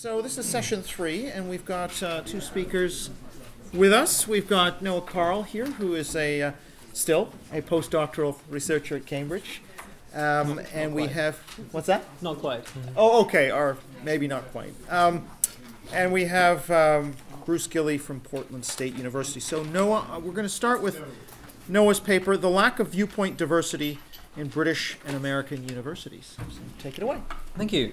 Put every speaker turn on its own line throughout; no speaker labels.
So this is session three, and we've got uh, two speakers with us. We've got Noah Carl here, who is a uh, still a postdoctoral researcher at Cambridge, um, and we have what's that?
Not quite.
Oh, okay, or maybe not quite. Um, and we have um, Bruce Gilley from Portland State University. So Noah, uh, we're going to start with Noah's paper, "The Lack of Viewpoint Diversity in British and American Universities." So take it away.
Thank you.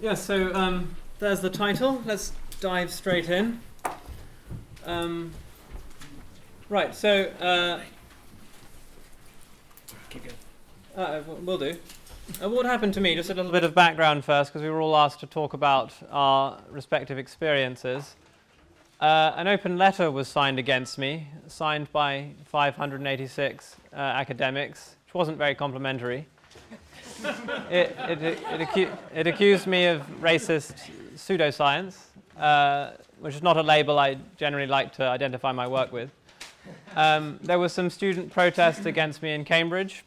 Yeah, so um, there's the title. Let's dive straight in. Um, right, so. Uh, uh, will do. Uh, what happened to me? Just a little bit of background first, because we were all asked to talk about our respective experiences. Uh, an open letter was signed against me, signed by 586 uh, academics, which wasn't very complimentary it, it, it, acu- it, accused me of racist pseudoscience, uh, which is not a label I generally like to identify my work with. Um, there was some student protest against me in Cambridge,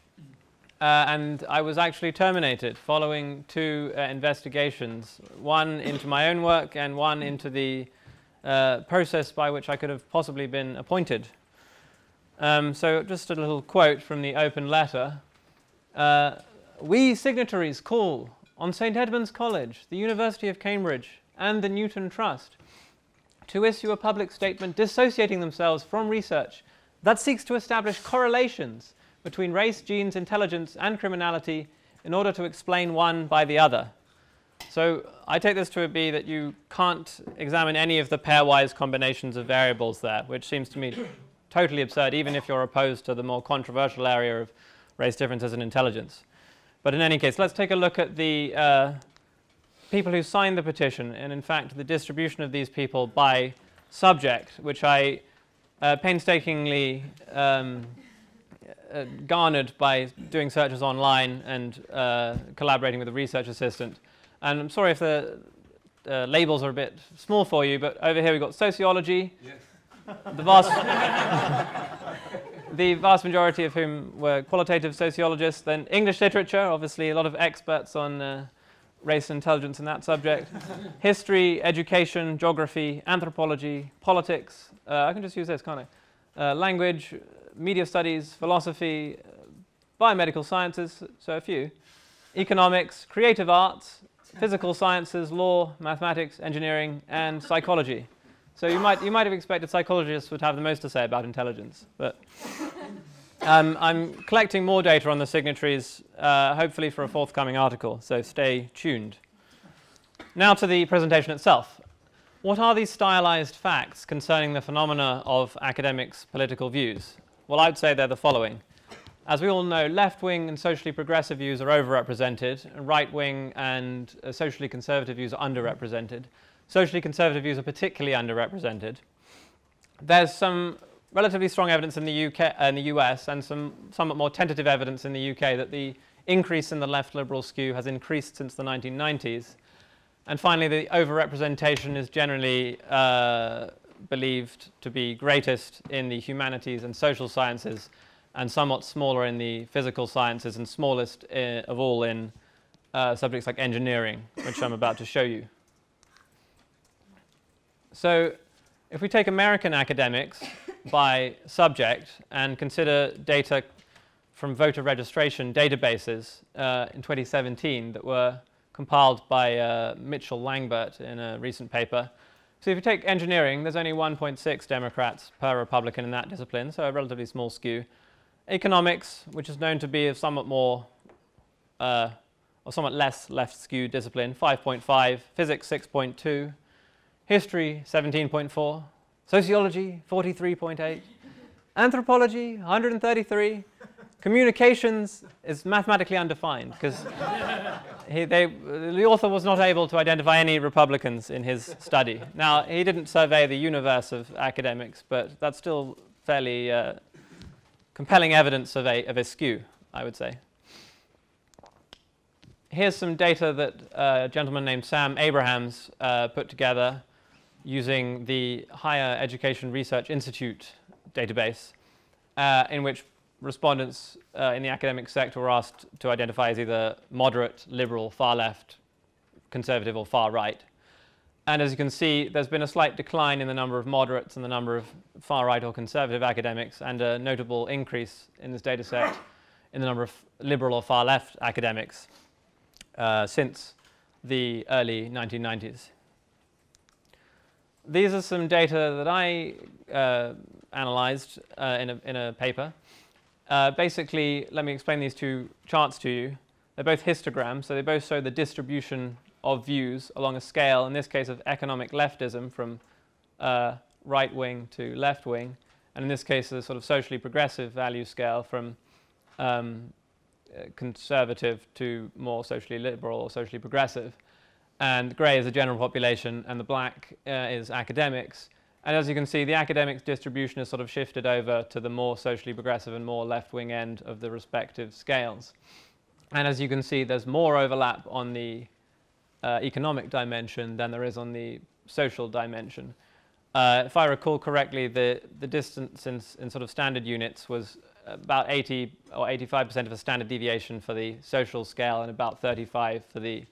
uh, and I was actually terminated following two uh, investigations, one into my own work and one into the uh, process by which I could have possibly been appointed. Um, so, just a little quote from the open letter. Uh, we signatories call on St Edmund's College, the University of Cambridge, and the Newton Trust to issue a public statement dissociating themselves from research that seeks to establish correlations between race, genes, intelligence, and criminality in order to explain one by the other. So I take this to be that you can't examine any of the pairwise combinations of variables there, which seems to me totally absurd, even if you're opposed to the more controversial area of race differences and intelligence. But in any case, let's take a look at the uh, people who signed the petition, and in fact, the distribution of these people by subject, which I uh, painstakingly um, uh, garnered by doing searches online and uh, collaborating with a research assistant. And I'm sorry if the uh, labels are a bit small for you, but over here we've got sociology. Yes. The vast the vast majority of whom were qualitative sociologists. Then English literature, obviously a lot of experts on uh, race and intelligence in that subject. History, education, geography, anthropology, politics. Uh, I can just use this, can't I? Uh, language, media studies, philosophy, biomedical sciences, so a few. Economics, creative arts, physical sciences, law, mathematics, engineering, and psychology. So you might, you might have expected psychologists would have the most to say about intelligence, but um, I'm collecting more data on the signatories, uh, hopefully for a forthcoming article, so stay tuned. Now to the presentation itself. What are these stylized facts concerning the phenomena of academics' political views? Well, I'd say they're the following. As we all know, left wing and socially progressive views are overrepresented, and right wing and uh, socially conservative views are underrepresented. Socially conservative views are particularly underrepresented. There's some relatively strong evidence in the UK uh, the US and some somewhat more tentative evidence in the UK that the increase in the left liberal skew has increased since the 1990s. And finally, the overrepresentation is generally uh, believed to be greatest in the humanities and social sciences and somewhat smaller in the physical sciences and smallest uh, of all in uh, subjects like engineering, which I'm about to show you. So if we take American academics by subject and consider data from voter registration databases uh, in 2017 that were compiled by uh, Mitchell Langbert in a recent paper. So if you take engineering, there's only 1.6 Democrats per Republican in that discipline, so a relatively small skew. Economics, which is known to be a somewhat more uh, or somewhat less left skewed discipline, 5.5. Physics, 6.2. History, 17.4. Sociology, 43.8. Anthropology, 133. Communications is mathematically undefined because the author was not able to identify any Republicans in his study. Now, he didn't survey the universe of academics, but that's still fairly uh, compelling evidence of a, of a skew, I would say. Here's some data that uh, a gentleman named Sam Abrahams uh, put together using the Higher Education Research Institute database, uh, in which respondents uh, in the academic sector were asked to identify as either moderate, liberal, far left, conservative, or far right. And as you can see, there's been a slight decline in the number of moderates and the number of far right or conservative academics, and a notable increase in this data set in the number of liberal or far left academics uh, since the early 1990s. These are some data that I uh, analyzed uh, in, a, in a paper. Uh, basically, let me explain these two charts to you. They're both histograms, so they both show the distribution of views along a scale, in this case of economic leftism from uh, right wing to left wing, and in this case a sort of socially progressive value scale from um, uh, conservative to more socially liberal or socially progressive. And grey is the general population, and the black uh, is academics. And as you can see, the academic distribution has sort of shifted over to the more socially progressive and more left wing end of the respective scales. And as you can see, there's more overlap on the uh, economic dimension than there is on the social dimension. Uh, if I recall correctly, the, the distance in, in sort of standard units was about 80 or 85% of a standard deviation for the social scale and about 35 for the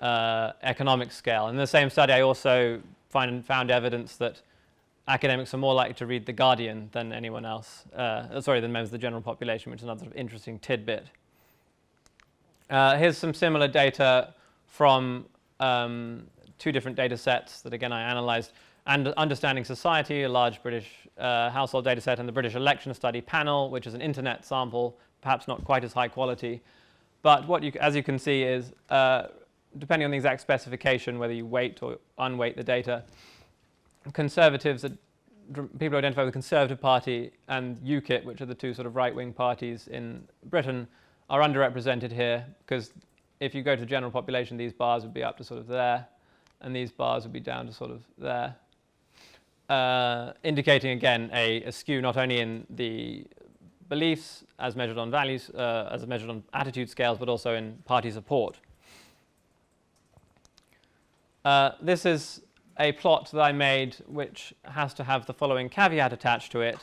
uh, economic scale. In the same study, I also find, found evidence that academics are more likely to read The Guardian than anyone else, uh, sorry, than members of the general population, which is another interesting tidbit. Uh, here's some similar data from um, two different data sets that, again, I analyzed. And Understanding Society, a large British uh, household data set, and the British Election Study Panel, which is an internet sample, perhaps not quite as high quality. But what you, as you can see is, uh, depending on the exact specification, whether you weight or unweight the data, conservatives, are, people who identify with the Conservative Party and UKIP, which are the two sort of right-wing parties in Britain, are underrepresented here because if you go to the general population, these bars would be up to sort of there, and these bars would be down to sort of there, uh, indicating again a, a, skew not only in the beliefs as measured on values, uh, as measured on attitude scales, but also in party support. Uh, this is a plot that I made which has to have the following caveat attached to it.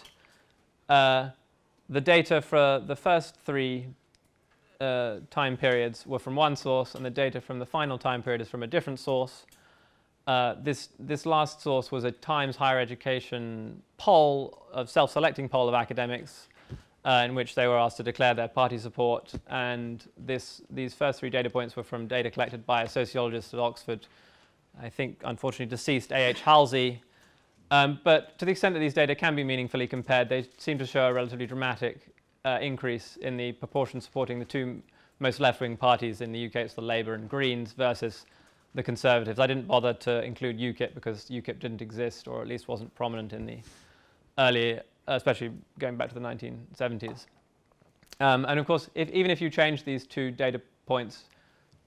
Uh, the data for the first three uh, time periods were from one source and the data from the final time period is from a different source. Uh, this, this last source was a Times Higher Education poll, of self-selecting poll of academics, uh, in which they were asked to declare their party support. And this, these first three data points were from data collected by a sociologist at Oxford, I think unfortunately deceased A.H. Halsey. Um, but to the extent that these data can be meaningfully compared, they seem to show a relatively dramatic uh, increase in the proportion supporting the two most left-wing parties in the UK. It's the Labour and Greens versus the Conservatives. I didn't bother to include UKIP because UKIP didn't exist, or at least wasn't prominent in the early, especially going back to the 1970s. Um, and of course, if, even if you change these two data points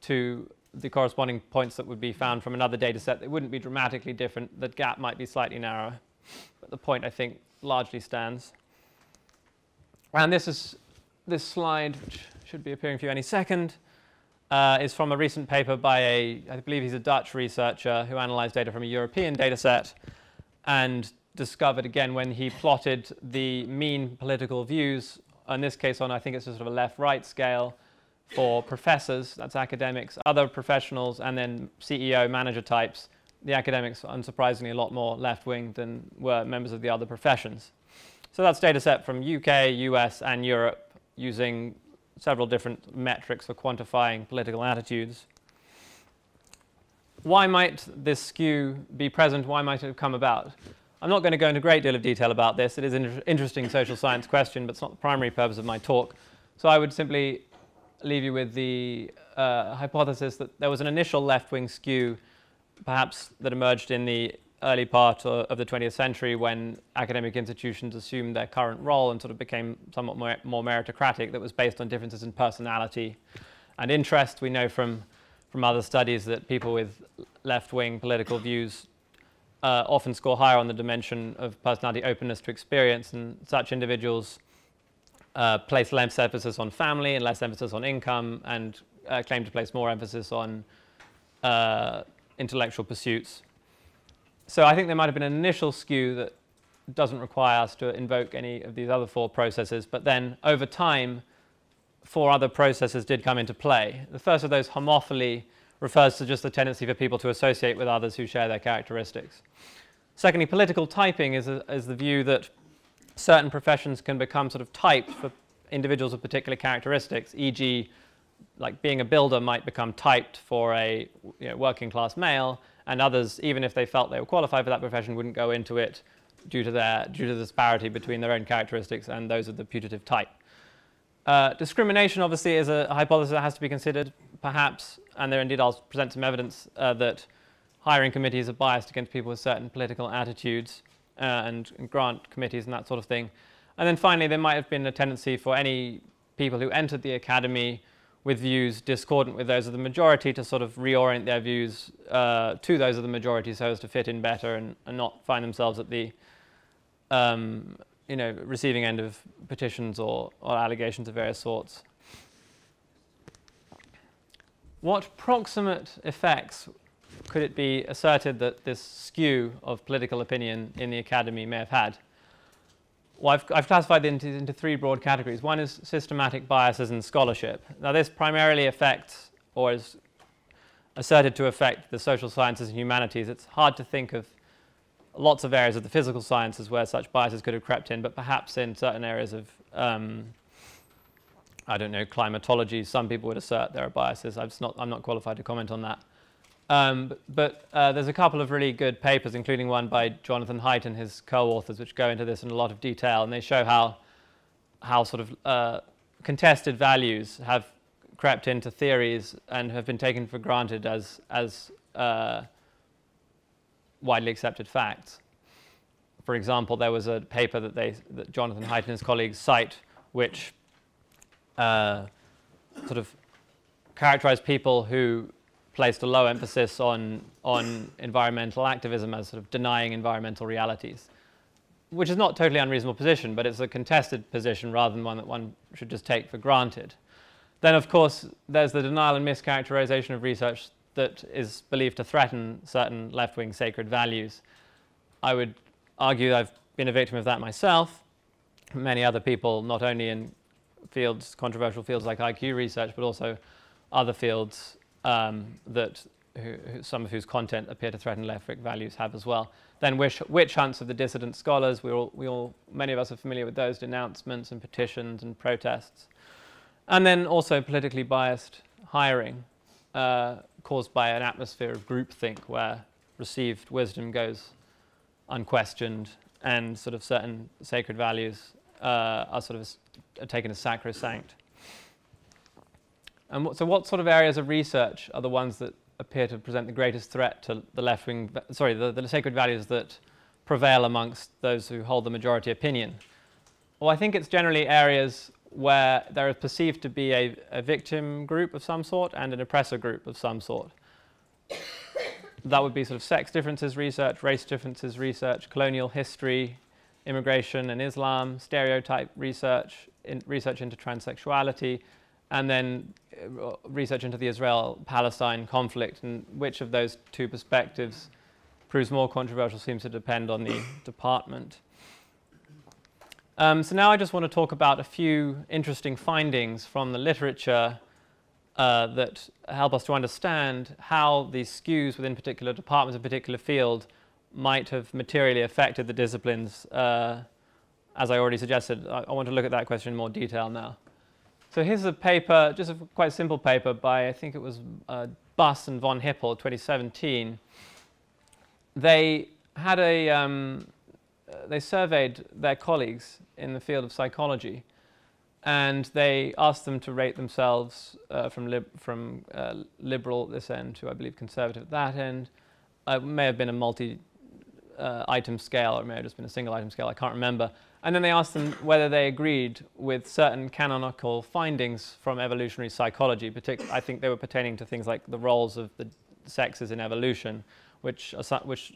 to the corresponding points that would be found from another data set, they wouldn't be dramatically different. The gap might be slightly narrower, but the point, I think, largely stands. And this is this slide, which should be appearing for you any second, uh, is from a recent paper by a, I believe he's a Dutch researcher who analyzed data from a European data set and discovered again when he plotted the mean political views, in this case on I think it's a sort of a left-right scale for professors, that's academics, other professionals, and then CEO manager types. The academics, unsurprisingly, a lot more left-wing than were members of the other professions. So that's data set from UK, US, and Europe using several different metrics for quantifying political attitudes. Why might this skew be present? Why might it have come about? I'm not going to go into a great deal of detail about this. It is an interesting social science question, but it's not the primary purpose of my talk. So I would simply leave you with the uh, hypothesis that there was an initial left-wing skew, perhaps that emerged in the early part of the 20th century when academic institutions assumed their current role and sort of became somewhat more, more meritocratic that was based on differences in personality and interest. We know from, from other studies that people with left-wing political views uh, often score higher on the dimension of personality openness to experience, and such individuals uh, place less emphasis on family and less emphasis on income, and uh, claim to place more emphasis on uh, intellectual pursuits. So I think there might have been an initial skew that doesn't require us to invoke any of these other four processes, but then over time, four other processes did come into play. The first of those, homophily, refers to just the tendency for people to associate with others who share their characteristics. Secondly, political typing is, a, is the view that certain professions can become sort of typed for individuals with particular characteristics, e.g., like being a builder might become typed for a you know, working class male, and others, even if they felt they were qualified for that profession, wouldn't go into it due to, their, due to the disparity between their own characteristics and those of the putative type. Uh, discrimination, obviously, is a hypothesis that has to be considered, perhaps, and there indeed I'll present some evidence uh, that hiring committees are biased against people with certain political attitudes uh, and, and, grant committees and that sort of thing. And then finally, there might have been a tendency for any people who entered the academy with views discordant with those of the majority to sort of reorient their views uh, to those of the majority so as to fit in better and, and not find themselves at the um, you know, receiving end of petitions or, or allegations of various sorts. What proximate effects could it be asserted that this skew of political opinion in the academy may have had? Well, I've, I've classified it into, into, three broad categories. One is systematic biases in scholarship. Now, this primarily affects, or is asserted to affect, the social sciences and humanities. It's hard to think of lots of areas of the physical sciences where such biases could have crept in, but perhaps in certain areas of, um, I don't know, climatology, some people would assert there are biases. I'm not, I'm not qualified to comment on that. Um, but, uh, there's a couple of really good papers, including one by Jonathan Haidt and his co-authors, which go into this in a lot of detail, and they show how, how sort of uh, contested values have crept into theories and have been taken for granted as, as uh, widely accepted facts. For example, there was a paper that, they, that Jonathan Haidt and his colleagues cite, which uh, sort of characterized people who placed a low emphasis on, on environmental activism as sort of denying environmental realities, which is not totally unreasonable position, but it's a contested position rather than one that one should just take for granted. Then, of course, there's the denial and mischaracterization of research that is believed to threaten certain left-wing sacred values. I would argue I've been a victim of that myself. Many other people, not only in fields, controversial fields like IQ research, but also other fields um, that who, some of whose content appear to threaten left-wing values have as well. Then witch, witch hunts of the dissident scholars. We all, we all, many of us are familiar with those denouncements and petitions and protests. And then also politically biased hiring uh, caused by an atmosphere of groupthink where received wisdom goes unquestioned and sort of certain sacred values uh, are sort of taken as sacrosanct. And what, so, what sort of areas of research are the ones that appear to present the greatest threat to the left wing, sorry, the, the sacred values that prevail amongst those who hold the majority opinion? Well, I think it's generally areas where there is perceived to be a, a victim group of some sort and an oppressor group of some sort. that would be sort of sex differences research, race differences research, colonial history, immigration and Islam, stereotype research, in research into transsexuality, and then uh, research into the Israel-Palestine conflict. And which of those two perspectives proves more controversial seems to depend on the department. Um, so now I just want to talk about a few interesting findings from the literature uh, that help us to understand how these skews within particular departments, a particular field, might have materially affected the disciplines. Uh, as I already suggested, I, I, want to look at that question in more detail now. So here's a paper, just a quite simple paper by, I think it was uh, Buss and von Hippel, 2017. They had a, um, they surveyed their colleagues in the field of psychology and they asked them to rate themselves uh, from, lib from uh, liberal at this end to, I believe, conservative at that end. Uh, it may have been a multi uh, scale or it may have just been a single item scale, I can't remember. And then they asked them whether they agreed with certain canonical findings from evolutionary psychology. Partic I think they were pertaining to things like the roles of the sexes in evolution, which, are, which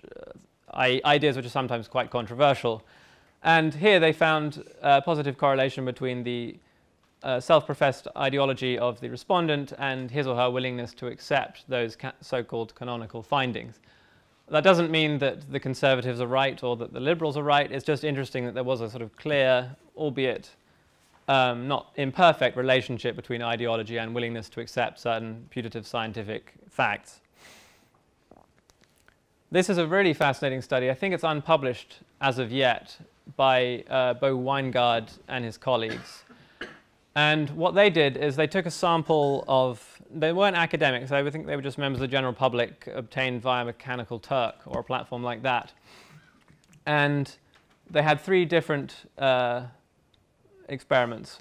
uh, ideas which are sometimes quite controversial. And here they found a positive correlation between the uh, self-professed ideology of the respondent and his or her willingness to accept those ca so-called canonical findings. That doesn't mean that the conservatives are right or that the liberals are right. It's just interesting that there was a sort of clear, albeit um, not imperfect relationship between ideology and willingness to accept certain putative scientific facts. This is a really fascinating study. I think it's unpublished as of yet by uh, Bo Winegard and his colleagues. And what they did is they took a sample of, they weren't academics, I think they were just members of the general public obtained via Mechanical Turk or a platform like that. And they had three different uh, experiments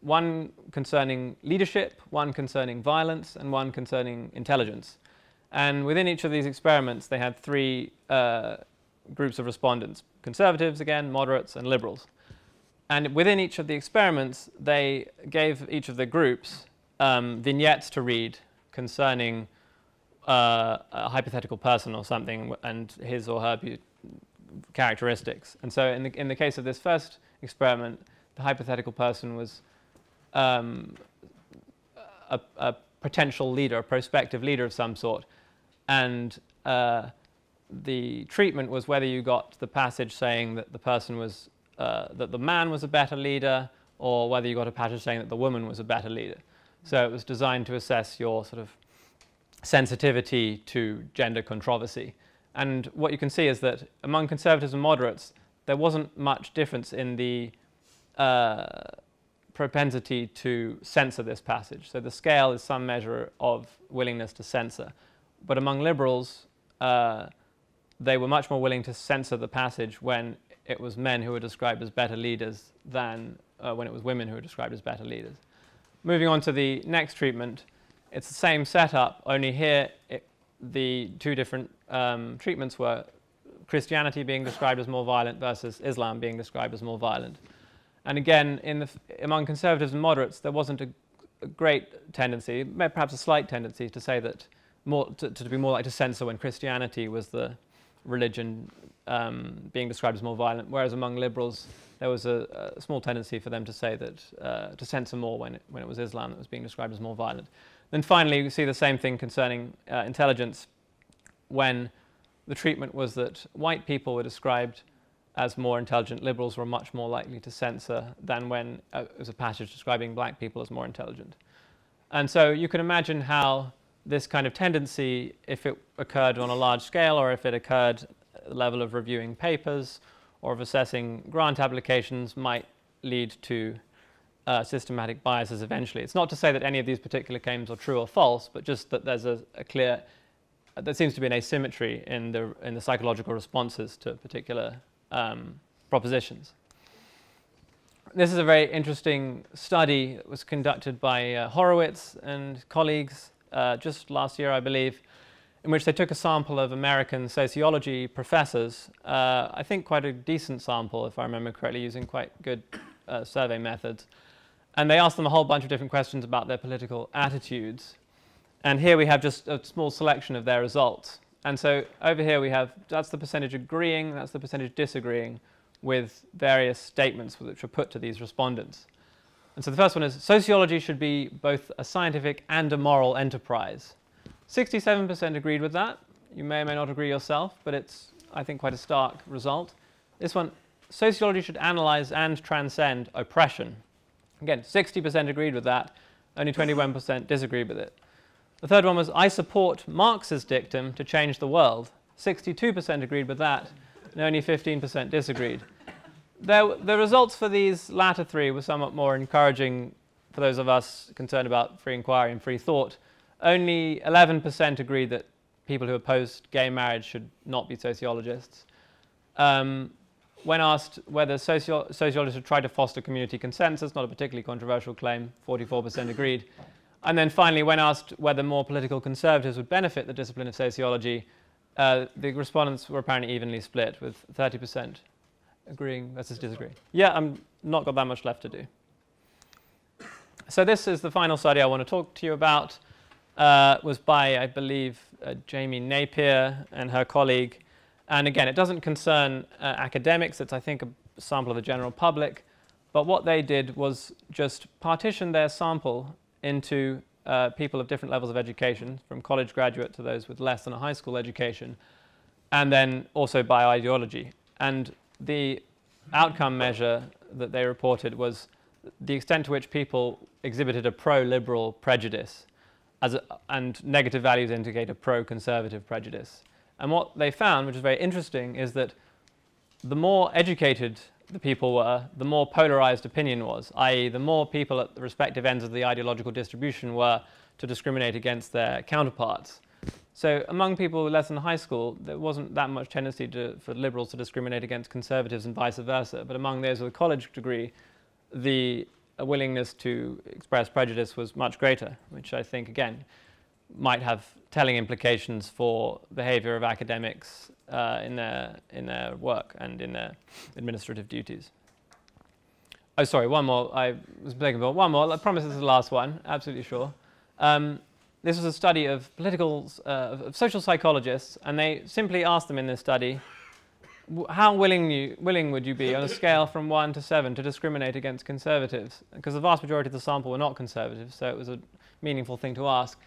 one concerning leadership, one concerning violence, and one concerning intelligence. And within each of these experiments, they had three uh, groups of respondents conservatives, again, moderates, and liberals. And within each of the experiments, they gave each of the groups um, vignettes to read concerning uh, a hypothetical person or something and his or her characteristics. And so, in the, in the case of this first experiment, the hypothetical person was um, a, a, potential leader, a prospective leader of some sort. And uh, the treatment was whether you got the passage saying that the person was, uh, that the man was a better leader, or whether you got a passage saying that the woman was a better leader. So it was designed to assess your sort of sensitivity to gender controversy. And what you can see is that among conservatives and moderates, there wasn't much difference in the uh, propensity to censor this passage. So the scale is some measure of willingness to censor. But among liberals, uh, they were much more willing to censor the passage when it was men who were described as better leaders than uh, when it was women who were described as better leaders. Moving on to the next treatment, it's the same setup, only here it, the two different um, treatments were Christianity being described as more violent versus Islam being described as more violent. And again, the, among conservatives and moderates, there wasn't a, a, great tendency, perhaps a slight tendency, to say that more, to, to be more like to censor when Christianity was the religion um, being described as more violent, whereas among liberals, there was a, a small tendency for them to say that, uh, to censor more when it, when it was Islam that was being described as more violent. Then finally, we see the same thing concerning uh, intelligence when the treatment was that white people were described as more intelligent, liberals were much more likely to censor than when uh, it was a passage describing black people as more intelligent. And so you can imagine how this kind of tendency, if it occurred on a large scale or if it occurred at the level of reviewing papers or of assessing grant applications, might lead to uh, systematic biases eventually. It's not to say that any of these particular claims are true or false, but just that there's a, a clear, uh, there seems to be an asymmetry in the, in the psychological responses to particular um, propositions. This is a very interesting study. that was conducted by uh, Horowitz and colleagues uh, just last year, I believe, in which they took a sample of American sociology professors, uh, I think quite a decent sample, if I remember correctly, using quite good uh, survey methods. And they asked them a whole bunch of different questions about their political attitudes. And here we have just a small selection of their results. And so over here we have, that's the percentage agreeing, that's the percentage disagreeing with various statements which were put to these respondents. And so the first one is sociology should be both a scientific and a moral enterprise. 67% agreed with that. You may or may not agree yourself, but it's, I think, quite a stark result. This one, sociology should analyze and transcend oppression. Again, 60% agreed with that, only 21% disagreed with it. The third one was, I support Marx's dictum to change the world. 62% agreed with that, and only 15% disagreed there, the results for these latter three were somewhat more encouraging for those of us concerned about free inquiry and free thought. Only 11% agreed that people who opposed gay marriage should not be sociologists. Um, when asked whether socio sociologists should try to foster community consensus, not a particularly controversial claim, 44% agreed. And then finally, when asked whether more political conservatives would benefit the discipline of sociology, uh, the respondents were apparently evenly split, with 30% agreeing versus disagreeing. Yeah, I'm not got that much left to do. So this is the final study I want to talk to you about. Uh, was by, I believe, uh, Jaime Napier and her colleague. And again, it doesn't concern uh, academics. It's, I think, a sample of the general public. But what they did was just partition their sample into uh, people of different levels of education, from college graduate to those with less than a high school education, and then also by ideology. And the outcome measure that they reported was the extent to which people exhibited a pro-liberal prejudice a, and negative values indicate a pro-conservative prejudice. And what they found, which is very interesting, is that the more educated the people were, the more polarized opinion was, i.e., the more people at the respective ends of the ideological distribution were to discriminate against their counterparts. So among people less than high school, there wasn't that much tendency to, for liberals to discriminate against conservatives and vice versa. But among those with a college degree, the willingness to express prejudice was much greater, which I think, again, might have telling implications for behavior of academics uh, in, their, in their work and in their administrative duties. Oh, sorry, one more. I was mistaken about one more. I promise this is the last one, absolutely sure. Um, this was a study of political, uh, of social psychologists, and they simply asked them in this study, how willing, you, willing would you be on a scale from 1 to 7 to discriminate against conservatives? Because the vast majority of the sample were not conservative, so it was a meaningful thing to ask.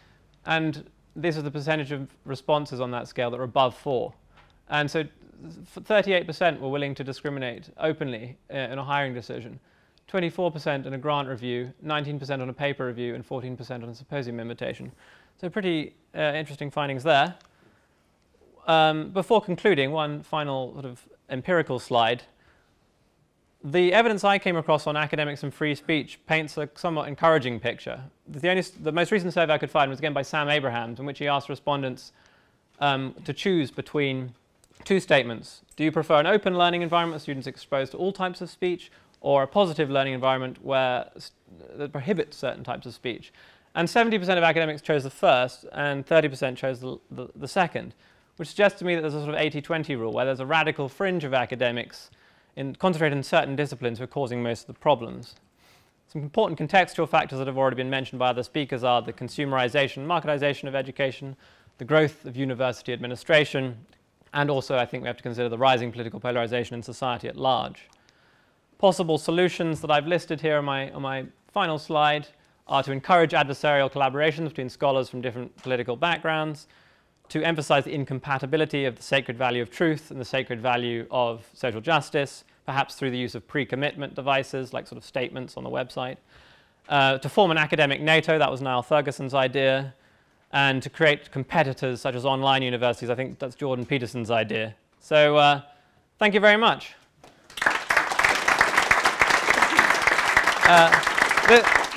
And this is the percentage of responses on that scale that were above 4. And so 38% were willing to discriminate openly uh, in a hiring decision. 24% in a grant review, 19% on a paper review, and 14% on a symposium invitation. So pretty uh, interesting findings there. Um, before concluding, one final sort of empirical slide. The evidence I came across on academics and free speech paints a somewhat encouraging picture. The, only, the most recent survey I could find was again by Sam Abrahams, in which he asked respondents um, to choose between two statements. Do you prefer an open learning environment, students exposed to all types of speech, or a positive learning environment where that prohibits certain types of speech. And 70% of academics chose the first, and 30% chose the, the, the, second, which suggests to me that there's a sort of 80-20 rule, where there's a radical fringe of academics in, concentrated in certain disciplines who are causing most of the problems. Some important contextual factors that have already been mentioned by other speakers are the consumerization, marketization of education, the growth of university administration, and also I think we have to consider the rising political polarization in society at large. Possible solutions that I've listed here on my, on my final slide are to encourage adversarial collaborations between scholars from different political backgrounds, to emphasize the incompatibility of the sacred value of truth and the sacred value of social justice, perhaps through the use of pre-commitment devices like sort of statements on the website, uh, to form an academic NATO, that was Niall Ferguson's idea, and to create competitors such as online universities, I think that's Jordan Peterson's idea. So uh, thank you very much. Uh,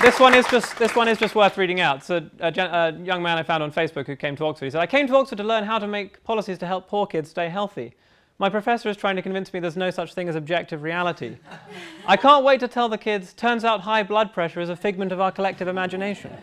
this, one is just this one is just worth reading out. It's a, a, a, young man I found on Facebook who came to Oxford. He said, "I came to Oxford to learn how to make policies to help poor kids stay healthy. My professor is trying to convince me there's no such thing as objective reality. I can't wait to tell the kids. Turns out high blood pressure is a figment of our collective imagination."